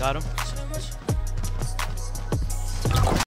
Got him.